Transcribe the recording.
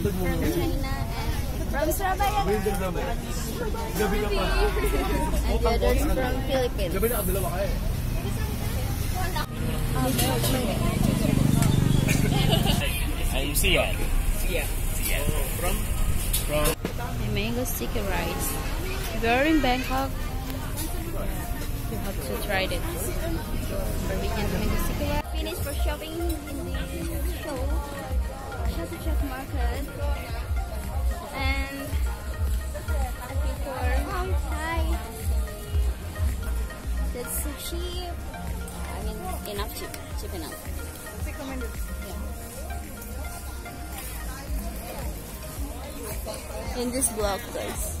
from China and from Surabaya. And the others from Philippines. I'm Sian. Sian. Sian. From? From? The mango sticky rice. If you're in Bangkok, you have to try this. Finished for shopping in the show, Shop Shop Market, and before Hong Thai. That's so cheap. I mean, enough cheap, cheap enough. Recommended. Yeah. In this block, guys.